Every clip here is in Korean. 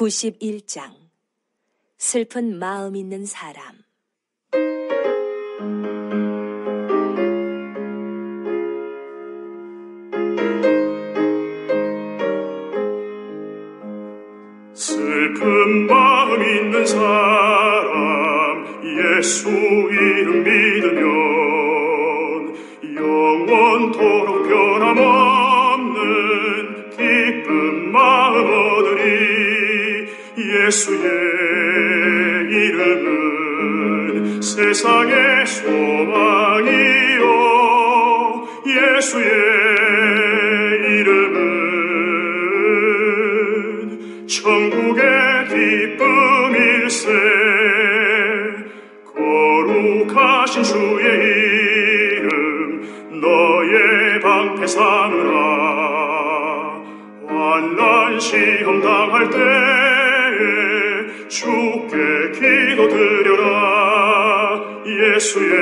91장. 슬픈 마음 있는 사람. 슬픈 마음 있는 사람 예수 이름 믿으면 예수의 이름은 세상의 소망이요. 예수의 이름은 천국의 기쁨일세. 거룩하신 주의 이름 너의 방패 삼으라. 환난 시험 당할 때에 주께 기도드려라. 예수의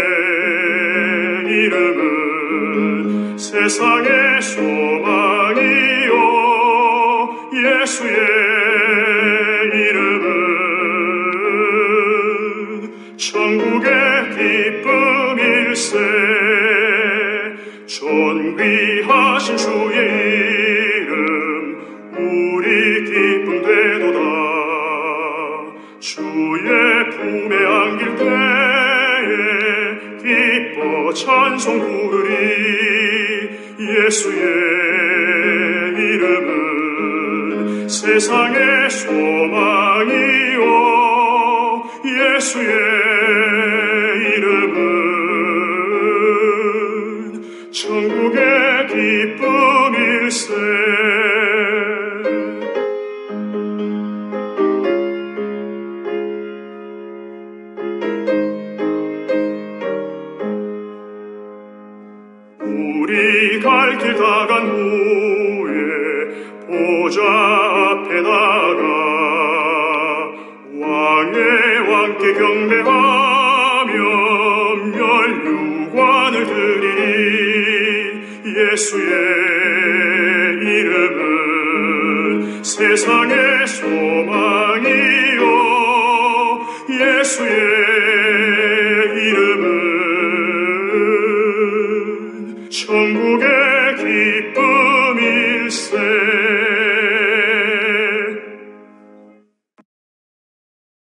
이름은 세상의 소망이요. 예수의 존귀하신 주의 이름 우리 기쁨 되도다 주의 품에 안길 때에 기뻐 찬송 부르리. 예수의 이름은 세상의 소망이요. 예수의 이름은 천국의 기쁨일세 우리 갈 길 다 간 후에 보좌 앞에 나가 왕의 왕께 경배하며 멸류관을 드리 예수의 이름은 세상의 소망이요 예수의 천국의 기쁨일세.